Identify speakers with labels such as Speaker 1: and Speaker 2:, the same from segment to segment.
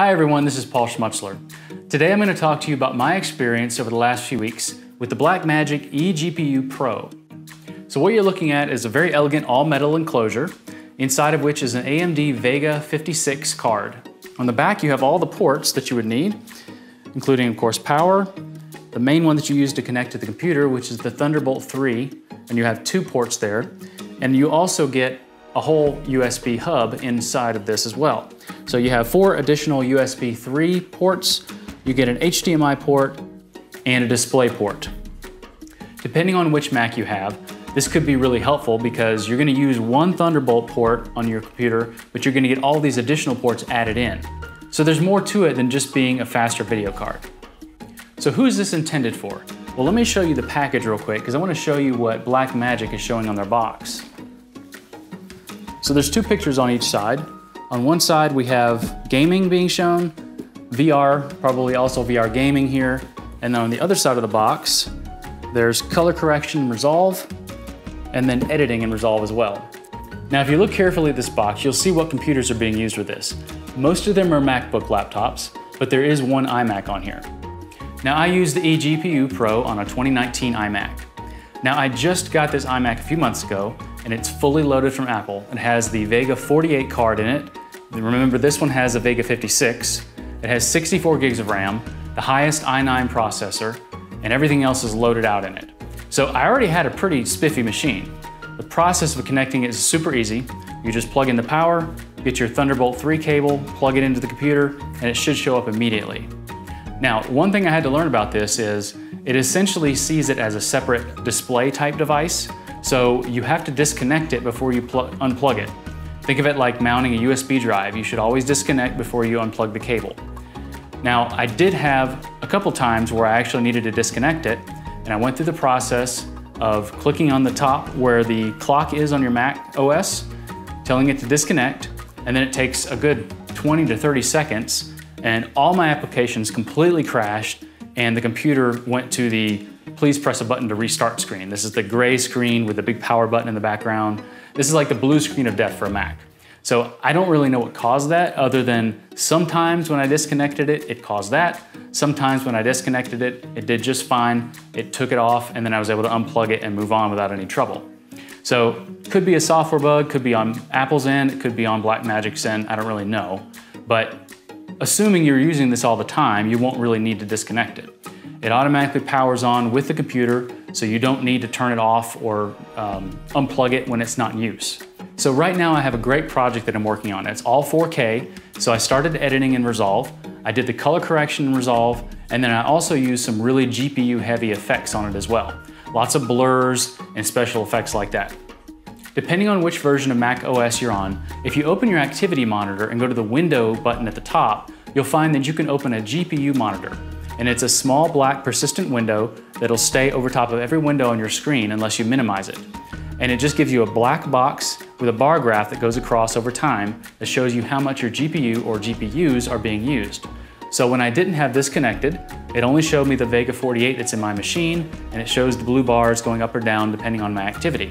Speaker 1: Hi everyone, this is Paul Schmutzler. Today I'm going to talk to you about my experience over the last few weeks with the Blackmagic eGPU Pro. So what you're looking at is a very elegant all-metal enclosure, inside of which is an AMD Vega 56 card. On the back you have all the ports that you would need, including of course power, the main one that you use to connect to the computer, which is the Thunderbolt 3, and you have two ports there. And you also get a whole USB hub inside of this as well. So you have four additional USB 3 ports, you get an HDMI port, and a display port. Depending on which Mac you have, this could be really helpful because you're gonna use one Thunderbolt port on your computer, but you're gonna get all these additional ports added in. So there's more to it than just being a faster video card. So who is this intended for? Well, let me show you the package real quick because I wanna show you what Blackmagic is showing on their box. So there's two pictures on each side. On one side, we have gaming being shown, VR, probably also VR gaming here. And then on the other side of the box, there's color correction and resolve, and then editing and resolve as well. Now, if you look carefully at this box, you'll see what computers are being used with this. Most of them are MacBook laptops, but there is one iMac on here. Now, I use the eGPU Pro on a 2019 iMac. Now, I just got this iMac a few months ago, and it's fully loaded from Apple. It has the Vega 48 card in it. Remember, this one has a Vega 56. It has 64 gigs of RAM, the highest i9 processor, and everything else is loaded out in it. So I already had a pretty spiffy machine. The process of connecting it is super easy. You just plug in the power, get your Thunderbolt 3 cable, plug it into the computer, and it should show up immediately. Now, one thing I had to learn about this is it essentially sees it as a separate display type device. So you have to disconnect it before you unplug it. Think of it like mounting a USB drive. You should always disconnect before you unplug the cable. Now, I did have a couple times where I actually needed to disconnect it, and I went through the process of clicking on the top where the clock is on your Mac OS, telling it to disconnect, and then it takes a good 20 to 30 seconds, and all my applications completely crashed, and the computer went to the please press a button to restart screen. This is the gray screen with the big power button in the background. This is like the blue screen of death for a Mac. So I don't really know what caused that other than sometimes when I disconnected it, it caused that. Sometimes when I disconnected it, it did just fine. It took it off and then I was able to unplug it and move on without any trouble. So could be a software bug, could be on Apple's end, it could be on Blackmagic's end, I don't really know. But assuming you're using this all the time, you won't really need to disconnect it. It automatically powers on with the computer, so you don't need to turn it off or um, unplug it when it's not in use. So right now I have a great project that I'm working on. It's all 4K, so I started editing in Resolve. I did the color correction in Resolve, and then I also used some really GPU heavy effects on it as well. Lots of blurs and special effects like that. Depending on which version of Mac OS you're on, if you open your activity monitor and go to the window button at the top, you'll find that you can open a GPU monitor and it's a small black persistent window that'll stay over top of every window on your screen unless you minimize it. And it just gives you a black box with a bar graph that goes across over time that shows you how much your GPU or GPUs are being used. So when I didn't have this connected, it only showed me the Vega 48 that's in my machine, and it shows the blue bars going up or down depending on my activity.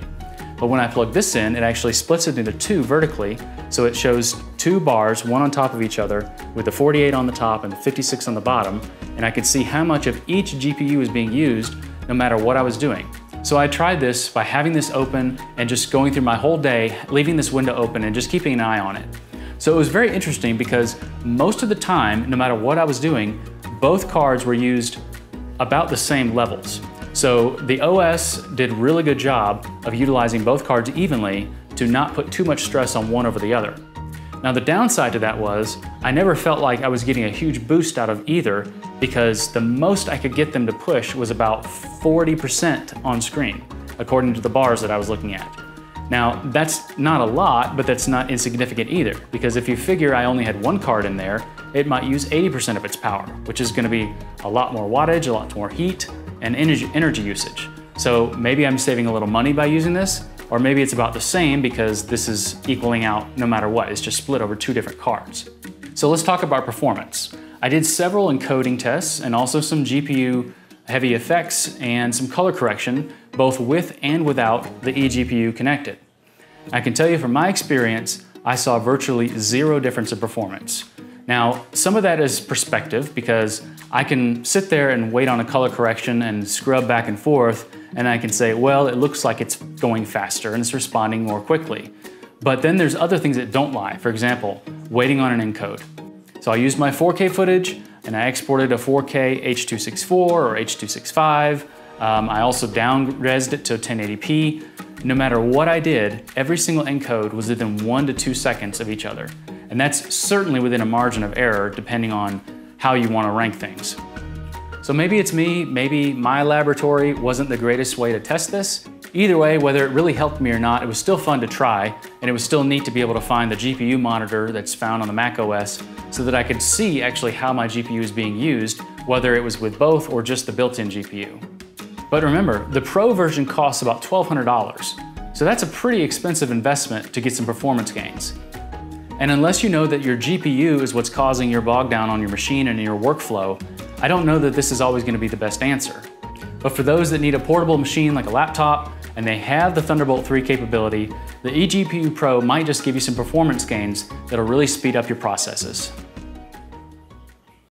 Speaker 1: But when I plug this in, it actually splits it into two vertically, so it shows two bars, one on top of each other, with the 48 on the top and the 56 on the bottom, and I could see how much of each GPU was being used no matter what I was doing. So I tried this by having this open and just going through my whole day, leaving this window open and just keeping an eye on it. So it was very interesting because most of the time, no matter what I was doing, both cards were used about the same levels. So the OS did really good job of utilizing both cards evenly to not put too much stress on one over the other. Now the downside to that was I never felt like I was getting a huge boost out of either because the most I could get them to push was about 40% on screen, according to the bars that I was looking at. Now, that's not a lot, but that's not insignificant either, because if you figure I only had one card in there, it might use 80% of its power, which is gonna be a lot more wattage, a lot more heat, and energy, usage. So maybe I'm saving a little money by using this, or maybe it's about the same because this is equaling out no matter what. It's just split over two different cards. So let's talk about performance. I did several encoding tests and also some GPU heavy effects and some color correction, both with and without the eGPU connected. I can tell you from my experience, I saw virtually zero difference in performance. Now, some of that is perspective because I can sit there and wait on a color correction and scrub back and forth, and I can say, well, it looks like it's going faster and it's responding more quickly. But then there's other things that don't lie. For example, waiting on an encode. So I used my 4K footage and I exported a 4K H.264 or H.265. Um, I also down-resed it to 1080p. No matter what I did, every single encode was within one to two seconds of each other. And that's certainly within a margin of error depending on how you want to rank things. So maybe it's me, maybe my laboratory wasn't the greatest way to test this. Either way, whether it really helped me or not, it was still fun to try, and it was still neat to be able to find the GPU monitor that's found on the Mac OS so that I could see actually how my GPU is being used, whether it was with both or just the built-in GPU. But remember, the Pro version costs about $1,200, so that's a pretty expensive investment to get some performance gains. And unless you know that your GPU is what's causing your bog down on your machine and your workflow, I don't know that this is always gonna be the best answer. But for those that need a portable machine like a laptop, and they have the Thunderbolt 3 capability, the eGPU Pro might just give you some performance gains that'll really speed up your processes.